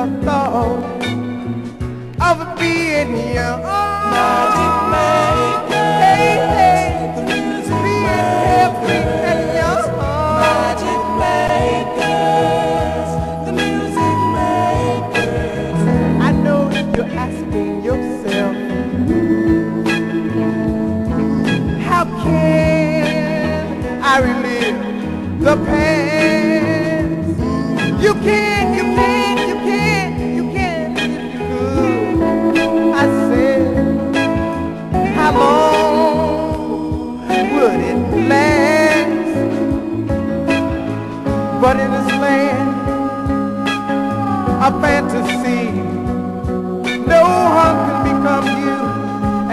a thought of being young. Magic The young. Magic makers, the music makers. I know you're asking yourself, how can I relive the past? You can, fantasy, no one can become you,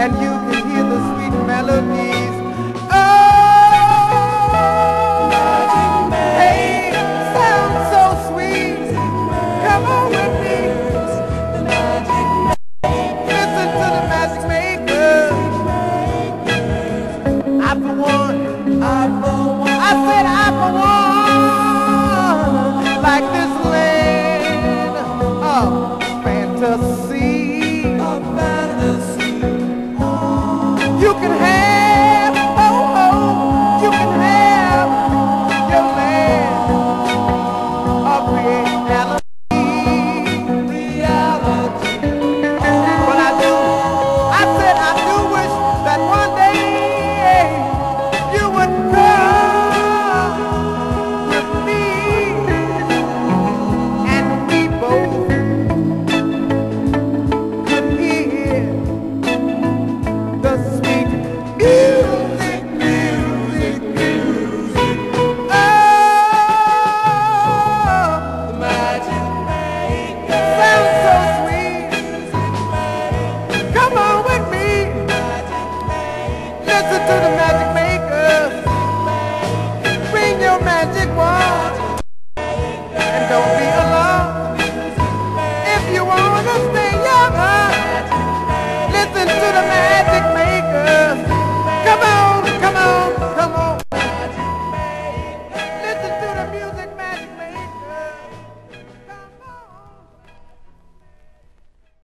and you can hear the sweet melody madness